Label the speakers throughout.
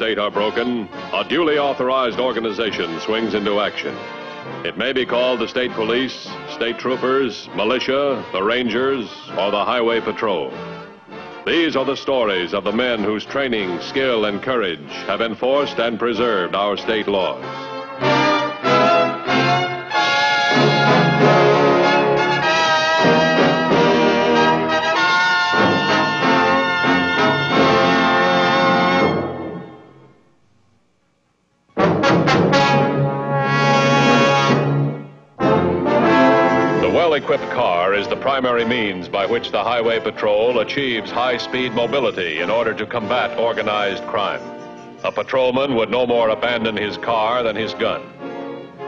Speaker 1: state are broken, a duly authorized organization swings into action. It may be called the state police, state troopers, militia, the rangers, or the highway patrol. These are the stories of the men whose training, skill, and courage have enforced and preserved our state laws. Well-equipped car is the primary means by which the Highway Patrol achieves high-speed mobility in order to combat organized crime. A patrolman would no more abandon his car than his gun.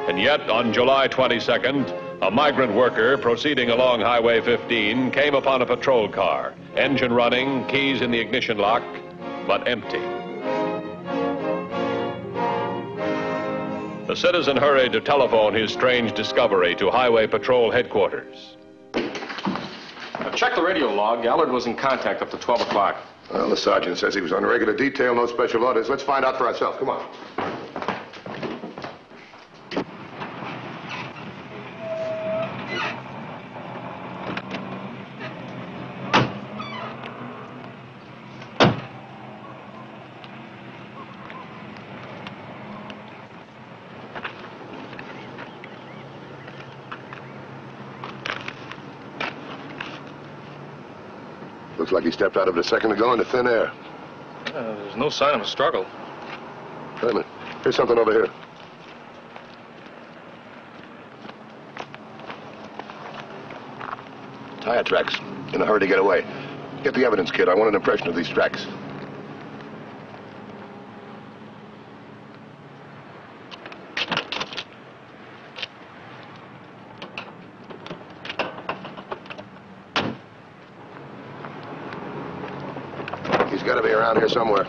Speaker 1: And yet, on July 22nd, a migrant worker proceeding along Highway 15 came upon a patrol car, engine running, keys in the ignition lock, but empty. The citizen hurried to telephone his strange discovery to Highway Patrol headquarters.
Speaker 2: check the radio log. Allard was in contact up to 12 o'clock.
Speaker 3: Well, the sergeant says he was on regular detail, no special orders. Let's find out for ourselves. Come on. Looks like he stepped out of it a second ago into thin air.
Speaker 2: Uh, there's no sign of a struggle.
Speaker 3: Wait a minute. Here's something over here. Tire tracks. In a hurry to get away. Get the evidence, kid. I want an impression of these tracks. He's got to be around here somewhere.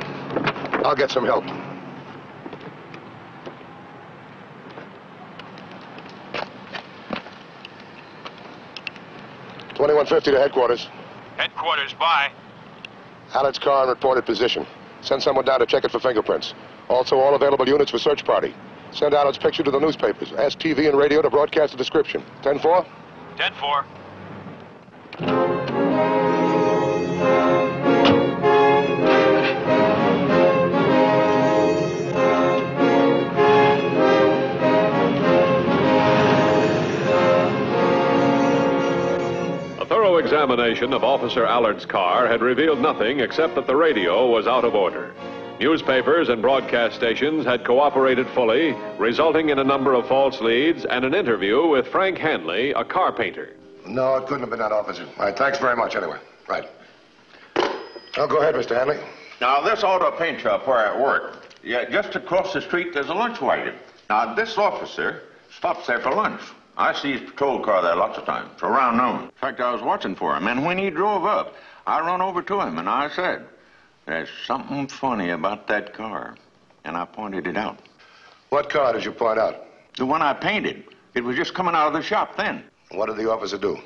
Speaker 3: I'll get some help. Twenty-one fifty to headquarters.
Speaker 4: Headquarters, bye.
Speaker 3: Allard's car in reported position. Send someone down to check it for fingerprints. Also, all available units for search party. Send Allard's picture to the newspapers. Ask TV and radio to broadcast a description. 10-4?
Speaker 4: 10-4.
Speaker 1: Examination of Officer Allard's car had revealed nothing except that the radio was out of order. Newspapers and broadcast stations had cooperated fully, resulting in a number of false leads and an interview with Frank Hanley, a car painter.
Speaker 3: No, it couldn't have been that officer. All right, thanks very much anyway. Right. Now, go ahead, Mr. Hanley.
Speaker 5: Now, this auto paint shop where I work, yeah, just across the street, there's a lunch wagon. Now, this officer stops there for lunch. I see his patrol car there lots of times, around noon. In fact, I was watching for him, and when he drove up, I run over to him, and I said, there's something funny about that car. And I pointed it out.
Speaker 3: What car did you point out?
Speaker 5: The one I painted. It was just coming out of the shop then.
Speaker 3: What did the officer do?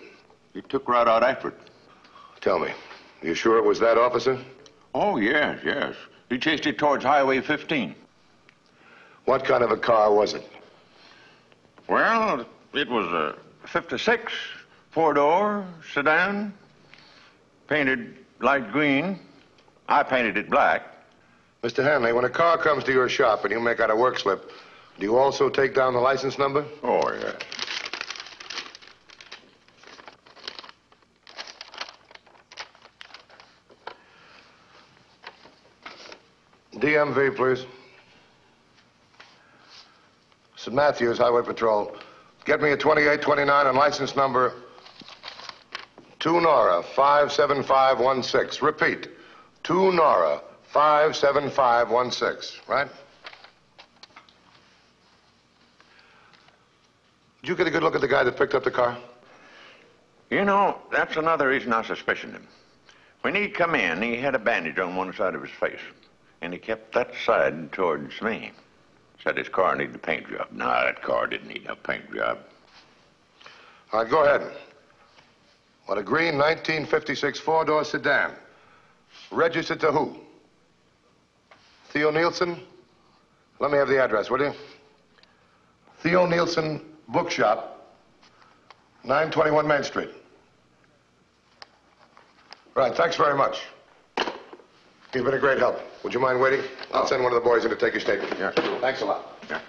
Speaker 5: He took right out after it.
Speaker 3: Tell me, you sure it was that officer?
Speaker 5: Oh, yes, yes. He chased it towards Highway 15.
Speaker 3: What kind of a car was it?
Speaker 5: Well, it was a 56, four-door, sedan, painted light green. I painted it black.
Speaker 3: Mr. Hanley, when a car comes to your shop and you make out a work slip, do you also take down the license number?
Speaker 5: Oh, yes.
Speaker 3: DMV, please. St. Matthews, Highway Patrol. Get me a 2829 and license number 2 Nora 57516. Repeat, 2 Nora 57516, right? Did you get a good look at the guy that picked up the car?
Speaker 5: You know, that's another reason I suspicioned him. When he come in, he had a bandage on one side of his face. And he kept that side towards me. Said his car needed a paint job. No, that car didn't need no paint job.
Speaker 3: All right, go ahead. What, a green 1956 four-door sedan. Registered to who? Theo Nielsen? Let me have the address, will you? Theo Nielsen Bookshop, 921 Main Street. Right, thanks very much. You've been a great help. Would you mind waiting? I'll send one of the boys in to take your statement.
Speaker 5: Yeah, sure.
Speaker 3: Thanks a lot.
Speaker 5: Yeah.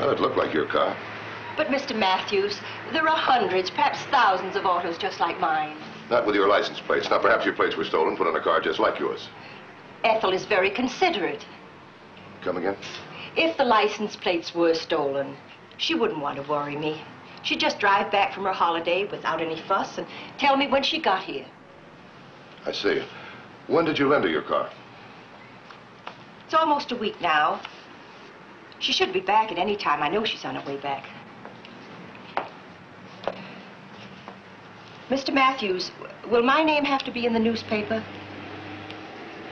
Speaker 3: Well, it looked like your car.
Speaker 6: But, Mr. Matthews, there are hundreds, perhaps thousands of autos just like mine.
Speaker 3: Not with your license plates. Now, perhaps your plates were stolen, put on a car just like yours.
Speaker 6: Ethel is very considerate.
Speaker 3: Come again?
Speaker 6: If the license plates were stolen, she wouldn't want to worry me. She'd just drive back from her holiday without any fuss and tell me when she got here.
Speaker 3: I see. When did you lend her your car?
Speaker 6: It's almost a week now. She should be back at any time. I know she's on her way back. Mr. Matthews, will my name have to be in the newspaper?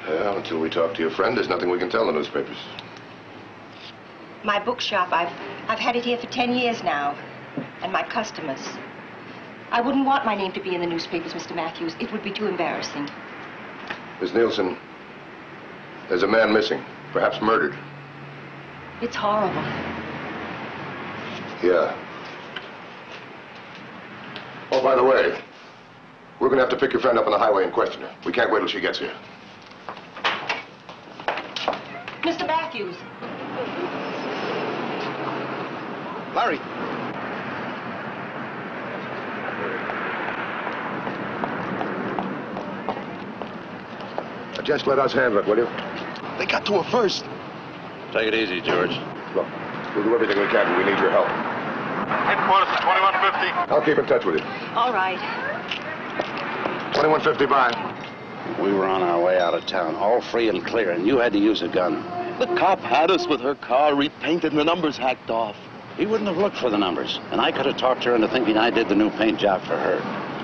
Speaker 3: Well, until we talk to your friend, there's nothing we can tell the newspapers.
Speaker 6: My bookshop, I've, I've had it here for 10 years now. And my customers. I wouldn't want my name to be in the newspapers, Mr. Matthews. It would be too embarrassing.
Speaker 3: Miss Nielsen, there's a man missing, perhaps murdered.
Speaker 6: It's horrible.
Speaker 3: Yeah. Oh, by the way, we're going to have to pick your friend up on the highway and question her. We can't wait till she gets here.
Speaker 6: Mr. Matthews.
Speaker 7: Larry.
Speaker 3: Just let us handle it, will you?
Speaker 7: They got to her first.
Speaker 1: Take it easy, George.
Speaker 3: Look, we'll do everything we can, but we need your help.
Speaker 4: Headquarters at 2150.
Speaker 3: I'll keep in touch with you.
Speaker 6: All right.
Speaker 3: 2150, bye.
Speaker 8: We were on our way out of town, all free and clear, and you had to use a gun.
Speaker 7: The cop had us with her car repainted and the numbers hacked off.
Speaker 8: He wouldn't have looked for the numbers, and I could have talked her into thinking I did the new paint job for her.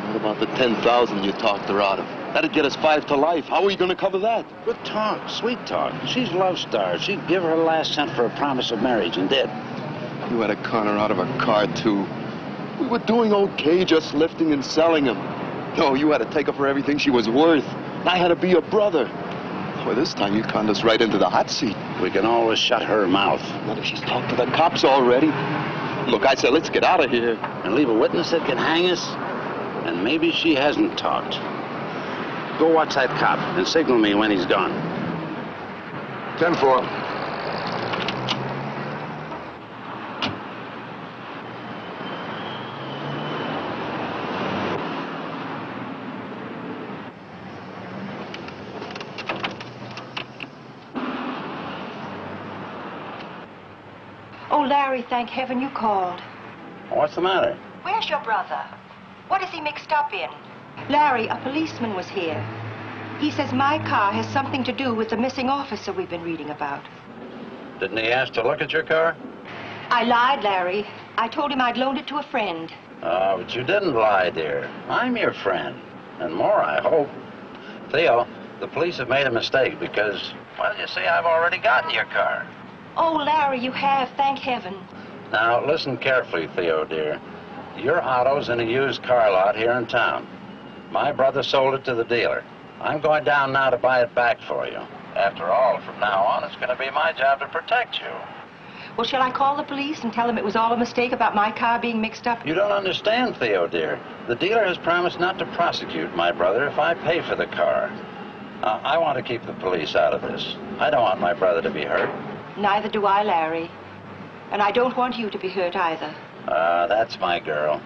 Speaker 7: What about the 10,000 you talked her out of? That'd get us five to life. How are you going to cover that?
Speaker 8: Good talk, sweet talk. She's love star. She'd give her last cent for a promise of marriage, and did.
Speaker 7: You had to con her out of a car, too. We were doing okay just lifting and selling them. No, you had to take her for everything she was worth. I had to be your brother. Well, this time you conned us right into the hot seat.
Speaker 8: We can always shut her mouth
Speaker 7: Not if she's talked to the cops already. Look, I said, let's get out of here.
Speaker 8: and leave a witness that can hang us. And maybe she hasn't talked. Go watch that cop and signal me when he's gone.
Speaker 3: 10 4.
Speaker 6: Oh, Larry, thank heaven you called.
Speaker 8: What's the matter?
Speaker 6: Where's your brother? What is he mixed up in? Larry, a policeman was here. He says my car has something to do with the missing officer we've been reading about.
Speaker 1: Didn't he ask to look at your car?
Speaker 6: I lied, Larry. I told him I'd loaned it to a friend.
Speaker 8: Oh, but you didn't lie, dear. I'm your friend. And more, I hope. Theo, the police have made a mistake because, well, you see, I've already gotten your car.
Speaker 6: Oh, Larry, you have, thank heaven.
Speaker 8: Now, listen carefully, Theo, dear. Your auto's in a used car lot here in town. My brother sold it to the dealer. I'm going down now to buy it back for you. After all, from now on, it's going to be my job to protect you.
Speaker 6: Well, shall I call the police and tell them it was all a mistake about my car being mixed up?
Speaker 8: You don't understand, Theo, dear. The dealer has promised not to prosecute my brother if I pay for the car. Now, I want to keep the police out of this. I don't want my brother to be hurt.
Speaker 6: Neither do I, Larry. And I don't want you to be hurt either.
Speaker 8: Ah, that's my girl.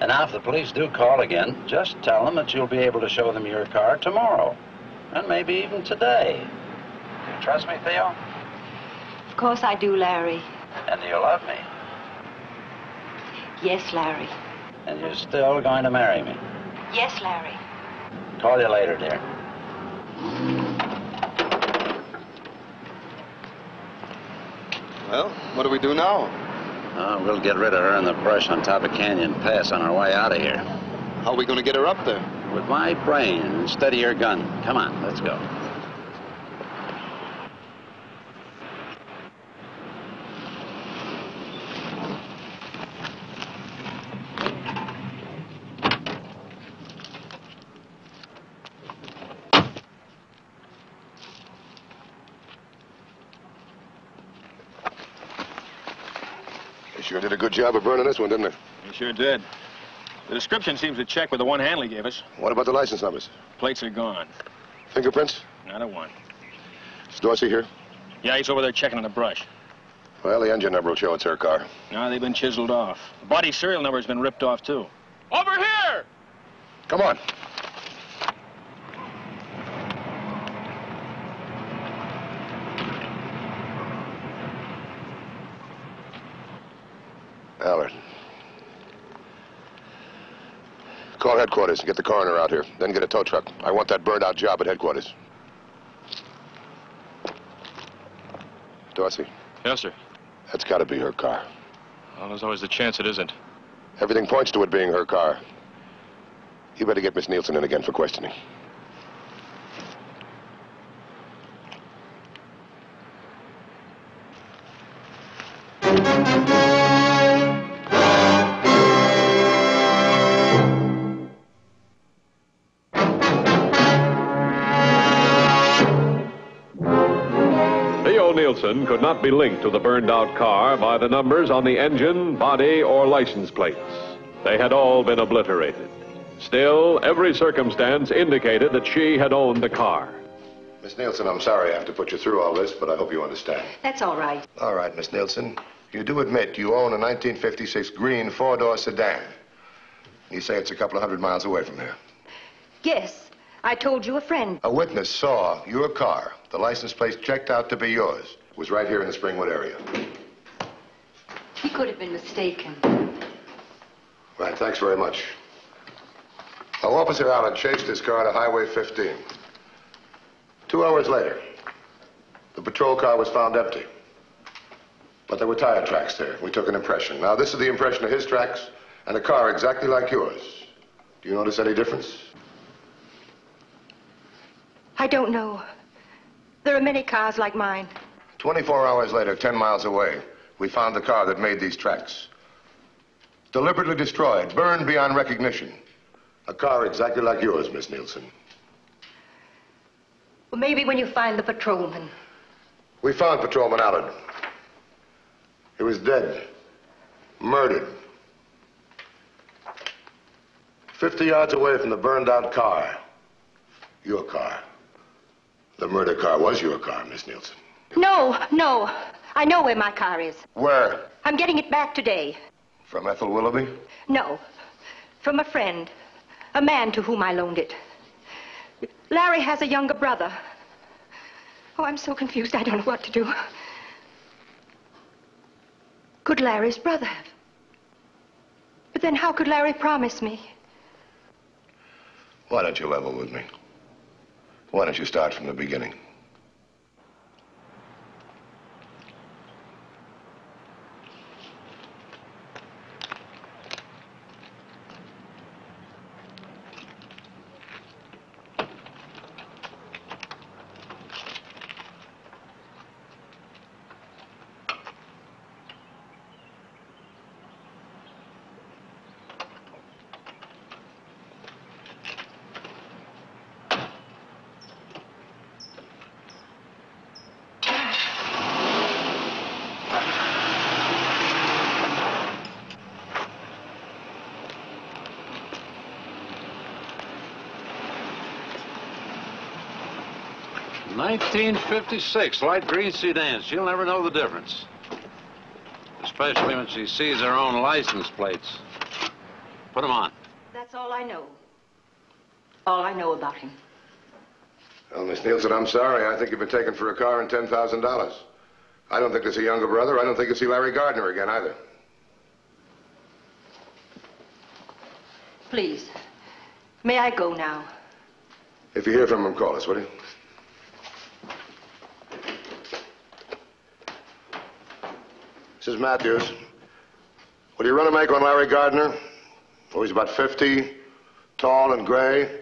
Speaker 8: And now, if the police do call again, just tell them that you'll be able to show them your car tomorrow. And maybe even today. You trust me, Theo?
Speaker 6: Of course I do, Larry.
Speaker 8: And you love me.
Speaker 6: Yes, Larry.
Speaker 8: And you're still going to marry me.
Speaker 6: Yes, Larry.
Speaker 8: Call you later, dear.
Speaker 7: Well, what do we do now?
Speaker 8: Uh, we'll get rid of her in the brush on top of Canyon Pass on our way out of here.
Speaker 7: How are we going to get her up there?
Speaker 8: With my brain instead of your gun. Come on, let's go.
Speaker 3: Did a good job of burning this one, didn't they?
Speaker 2: He sure did. The description seems to check with the one Hanley gave us.
Speaker 3: What about the license numbers?
Speaker 2: Plates are gone.
Speaker 3: Fingerprints?
Speaker 2: Not a one.
Speaker 3: Is Dorsey here?
Speaker 2: Yeah, he's over there checking in the brush.
Speaker 3: Well, the engine number will show it's her car.
Speaker 2: Now they've been chiseled off. The body serial number's been ripped off, too. Over here!
Speaker 3: Come on. Allard. Call headquarters and get the coroner out here. Then get a tow truck. I want that burned out job at headquarters. Dorsey,
Speaker 1: Yes, sir.
Speaker 3: that's got to be her car.
Speaker 1: Well, there's always the chance it isn't.
Speaker 3: Everything points to it being her car. You better get Miss Nielsen in again for questioning.
Speaker 1: Theo could not be linked to the burned out car by the numbers on the engine, body, or license plates. They had all been obliterated. Still, every circumstance indicated that she had owned the car.
Speaker 3: Miss Nielsen, I'm sorry I have to put you through all this, but I hope you understand.
Speaker 6: That's all right.
Speaker 3: All right, Miss Nielsen. You do admit you own a 1956 green four-door sedan. You say it's a couple of hundred miles away from here.
Speaker 6: Yes, I told you a friend.
Speaker 3: A witness saw your car, the license plate checked out to be yours, was right here in the Springwood area.
Speaker 6: He could have been mistaken.
Speaker 3: Right, thanks very much. Now, Officer Allen chased his car to Highway 15. Two hours later, the patrol car was found empty. But there were tire tracks there. We took an impression. Now, this is the impression of his tracks and a car exactly like yours. Do you notice any difference?
Speaker 6: I don't know. There are many cars like mine.
Speaker 3: 24 hours later, 10 miles away, we found the car that made these tracks. Deliberately destroyed, burned beyond recognition. A car exactly like yours, Miss Nielsen.
Speaker 6: Well, maybe when you find the patrolman.
Speaker 3: We found Patrolman Allard. He was dead. Murdered. 50 yards away from the burned out car. Your car. The murder car was your car, Miss Nielsen.
Speaker 6: No, no. I know where my car is.
Speaker 3: Where?
Speaker 6: I'm getting it back today.
Speaker 3: From Ethel Willoughby?
Speaker 6: No. From a friend. A man to whom I loaned it. Larry has a younger brother. Oh, I'm so confused. I don't know what to do. Could Larry's brother have? But then how could Larry promise me?
Speaker 3: Why don't you level with me? Why don't you start from the beginning?
Speaker 8: Nineteen fifty-six, light green sedan. She'll never know the difference. Especially when she sees her own license plates. Put them on.
Speaker 6: That's all I know. All I know about him.
Speaker 3: Well, Miss Nielsen, I'm sorry. I think you've been taken for a car and $10,000. I don't think it's a younger brother. I don't think you'll see Larry Gardner again either.
Speaker 6: Please. May I go now?
Speaker 3: If you hear from him, call us, will you? Mrs. Matthews, what do you run a make on Larry Gardner? Oh, he's about 50, tall and gray.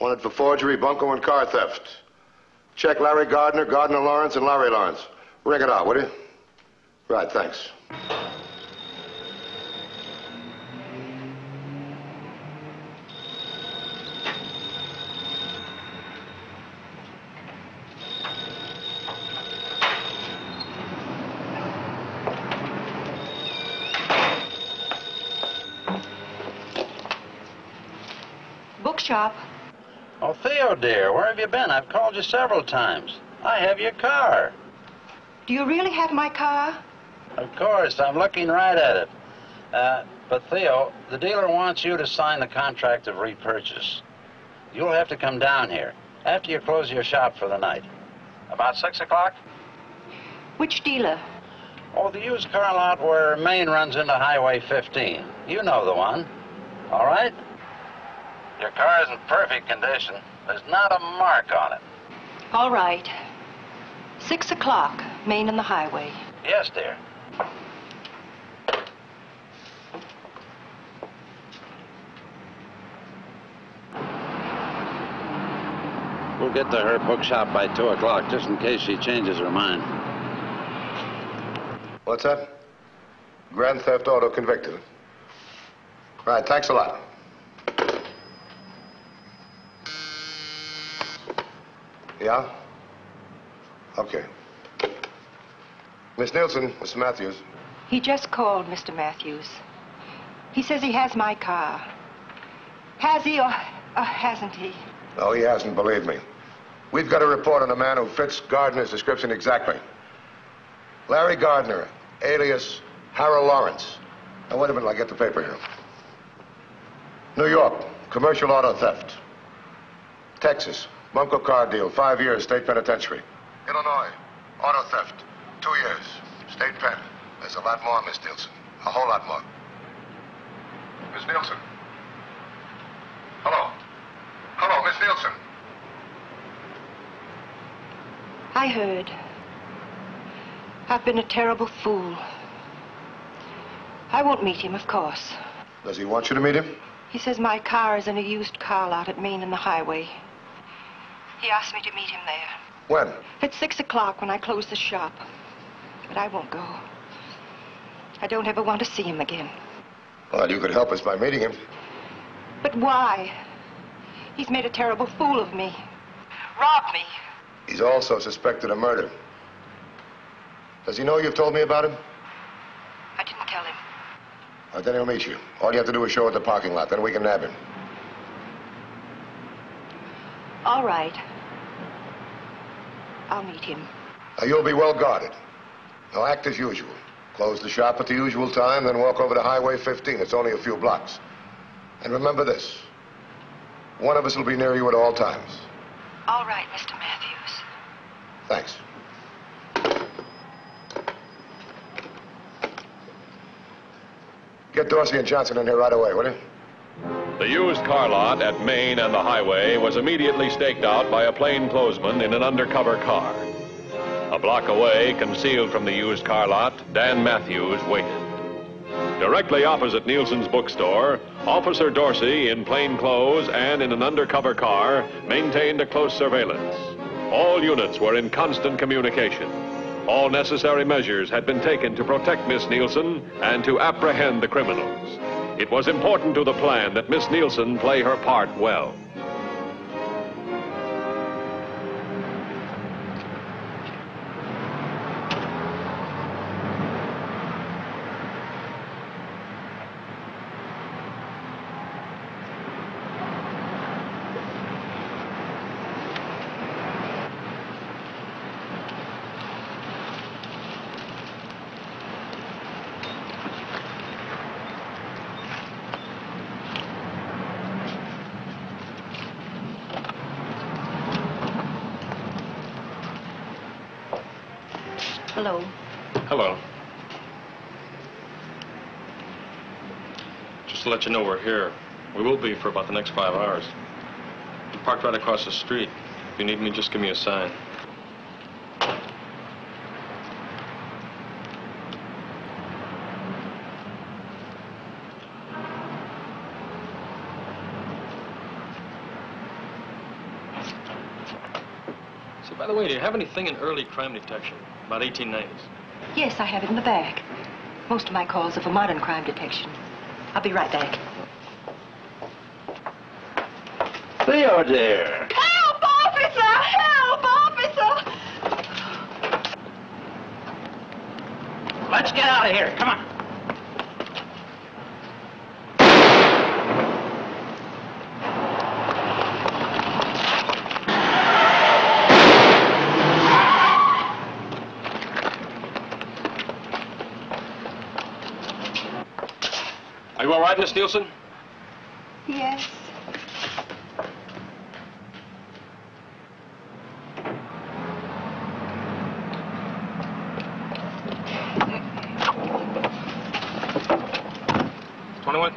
Speaker 3: Wanted for forgery, bunco, and car theft. Check Larry Gardner, Gardner Lawrence, and Larry Lawrence. Ring it out, will you? Right, thanks.
Speaker 6: Bookshop.
Speaker 8: Oh, Theo, dear, where have you been? I've called you several times. I have your car.
Speaker 6: Do you really have my car?
Speaker 8: Of course, I'm looking right at it. Uh, but, Theo, the dealer wants you to sign the contract of repurchase. You'll have to come down here after you close your shop for the night. About 6 o'clock?
Speaker 6: Which dealer?
Speaker 8: Oh, the used car lot where Main runs into Highway 15. You know the one. All right? Your car is in perfect condition. There's not a mark on it.
Speaker 6: All right. Six o'clock, Main and the highway.
Speaker 8: Yes, dear. We'll get to her bookshop by 2 o'clock, just in case she changes her mind.
Speaker 3: What's that? Grand theft auto convicted. Right, thanks a lot. Yeah? Okay. Miss Nielsen, Mr. Matthews.
Speaker 6: He just called, Mr. Matthews. He says he has my car. Has he or, or hasn't he?
Speaker 3: No, he hasn't, believe me. We've got a report on a man who fits Gardner's description exactly. Larry Gardner, alias Harold Lawrence. Now, wait a minute, I'll get the paper here. New York, commercial auto theft. Texas, Bunko car deal, five years, state penitentiary. Illinois, auto theft, two years, state pen. There's a lot more, Miss Nielsen. A whole lot more. Miss Nielsen. Hello. Hello, Miss Nielsen.
Speaker 6: I heard. I've been a terrible fool. I won't meet him, of course.
Speaker 3: Does he want you to meet him?
Speaker 6: He says my car is in a used car lot at Main and the highway. He asked me to meet him there.
Speaker 3: When?
Speaker 6: At six o'clock when I close the shop. But I won't go. I don't ever want to see him again.
Speaker 3: Well, you could help us by meeting him.
Speaker 6: But why? He's made a terrible fool of me. Robbed me.
Speaker 3: He's also suspected of murder. Does he know you've told me about him?
Speaker 6: I didn't tell him.
Speaker 3: Right, then he'll meet you. All you have to do is show at the parking lot. Then we can nab him.
Speaker 6: All right. I'll meet him.
Speaker 3: Now, you'll be well guarded. Now, act as usual. Close the shop at the usual time, then walk over to Highway 15. It's only a few blocks. And remember this. One of us will be near you at all times.
Speaker 6: All right, Mr. Matthews.
Speaker 3: Thanks. Get Dorsey and Johnson in here right away, will you?
Speaker 1: The used car lot at Main and the highway was immediately staked out by a plainclothesman in an undercover car. A block away, concealed from the used car lot, Dan Matthews waited. Directly opposite Nielsen's bookstore, Officer Dorsey, in plain clothes and in an undercover car, maintained a close surveillance. All units were in constant communication. All necessary measures had been taken to protect Miss Nielsen and to apprehend the criminals. It was important to the plan that Miss Nielsen play her part well.
Speaker 6: Hello.
Speaker 2: Hello. Just to let you know we're here. We will be for about the next five hours. I'm parked right across the street. If you need me, just give me a sign. By the way, do you have anything in early crime detection? About 1890s?
Speaker 6: Yes, I have it in the bag. Most of my calls are for modern crime detection. I'll be right back.
Speaker 8: Theo, dear.
Speaker 6: Help, officer! Help, officer!
Speaker 8: Let's get out of here. Come on.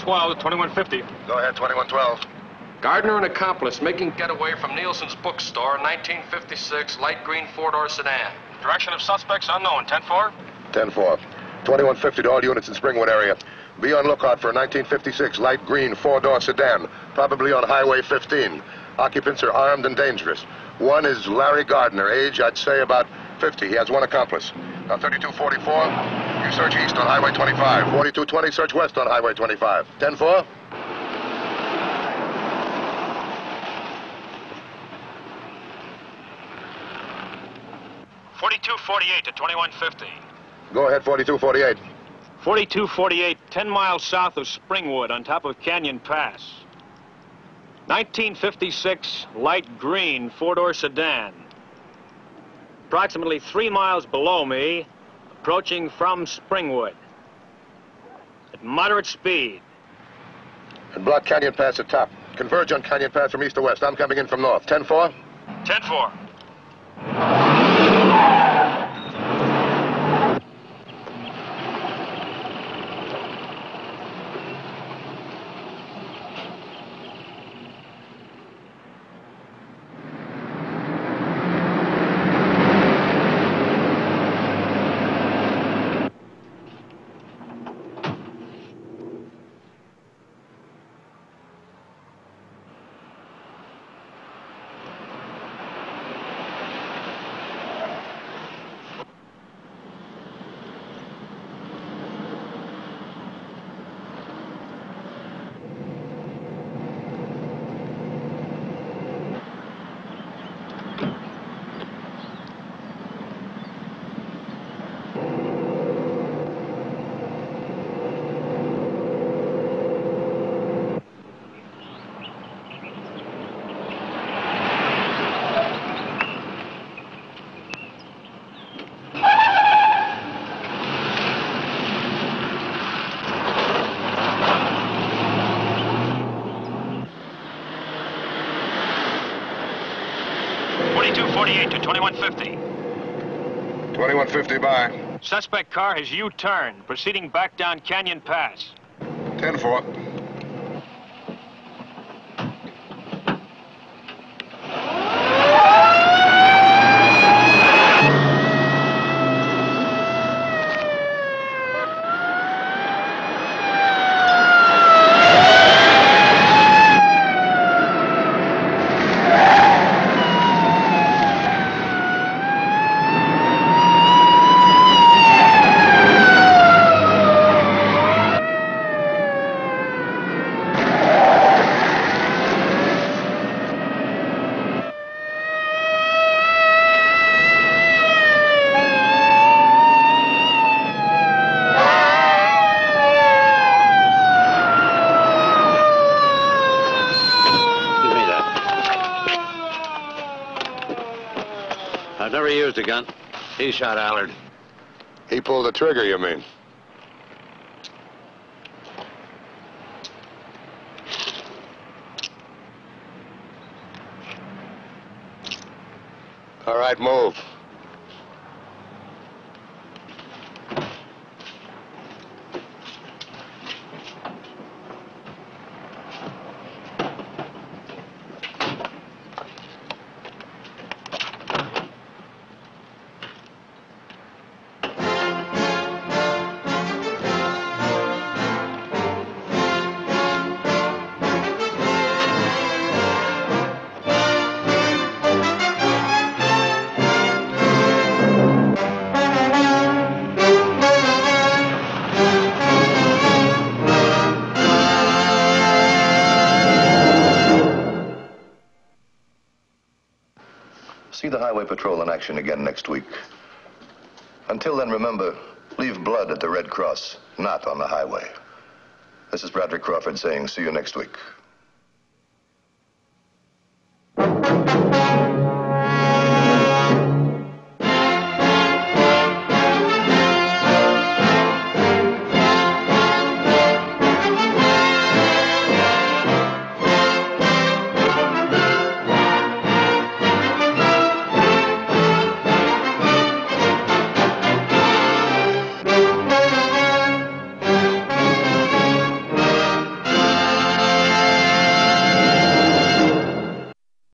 Speaker 2: 2150.
Speaker 3: Go ahead, 2112.
Speaker 2: Gardner and accomplice making getaway from Nielsen's bookstore, 1956, light green four-door sedan. Direction of suspects unknown, 10-4?
Speaker 3: 10-4. 2150 to all units in Springwood area. Be on lookout for a 1956 light green four-door sedan, probably on Highway 15. Occupants are armed and dangerous. One is Larry Gardner, age, I'd say, about 50. He has one accomplice. Now, 3244, you search east on Highway 25. 4220, search west on Highway 25. 10-4?
Speaker 2: Forty-two forty-eight to twenty-one fifty.
Speaker 3: Go ahead, 4248.
Speaker 2: 4248, 10 miles south of Springwood on top of Canyon Pass. 1956 light green four-door sedan. Approximately three miles below me, approaching from Springwood. At moderate speed.
Speaker 3: And block Canyon Pass at top. Converge on Canyon Pass from east to west. I'm coming in from north. 10-4?
Speaker 2: 10-4. Forty-two forty-eight to twenty-one fifty.
Speaker 3: 2150 by.
Speaker 2: Suspect car has U-turned, proceeding back down Canyon Pass.
Speaker 3: 10-4.
Speaker 8: Give me that. I've never used a gun. He shot Allard.
Speaker 3: He pulled the trigger, you mean? All right, move.
Speaker 9: The Highway Patrol in action again next week. Until then, remember, leave blood at the Red Cross, not on the highway. This is Broderick Crawford saying see you next week.